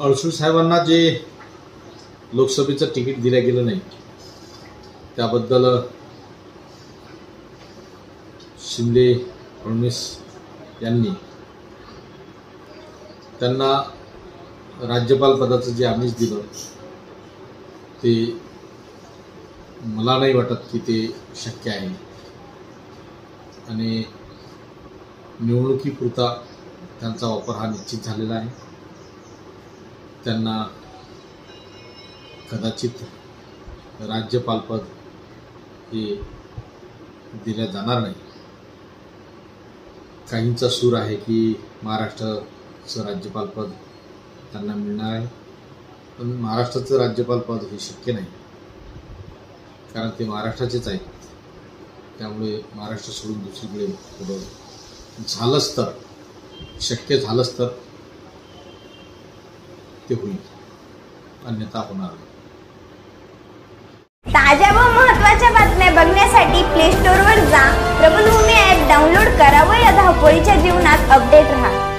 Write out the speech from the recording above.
अडसूळ साहेबांना जे लोकसभेचं तिकीट दिलं गेलं नाही त्याबद्दल शिंदे फडणवीस यांनी त्यांना राज्यपाल पदाचं जे आमिष दिलं ते मला नाही वाटत की ते शक्य आहे. आणि निवडणुकीपुरता त्यांचा वापर हा निश्चित झालेला आहे. त्यांना कदाचित राज्यपालपद हे दिलं जाणार नाही. काहींचा सूर आहे की महाराष्ट्राचं राज्यपालपद त्यांना मिळणार आहे. पण महाराष्ट्राचं राज्यपालपद हे शक्य नाही. कारण ते महाराष्ट्राचेच आहेत. त्यामुळे महाराष्ट्र सोडून दुसरीकडे पुढं झालंच तर शक्य झालंच तर. ते होईल. अन्यथा होणार नाही. ताज्या व महत्त्वाच्या बातम्या बघण्यासाठी प्ले स्टोअरवर जा. प्रबलभूमी ॲप डाउनलोड करा व या धावपळीच्या जीवनात अपडेट राहा.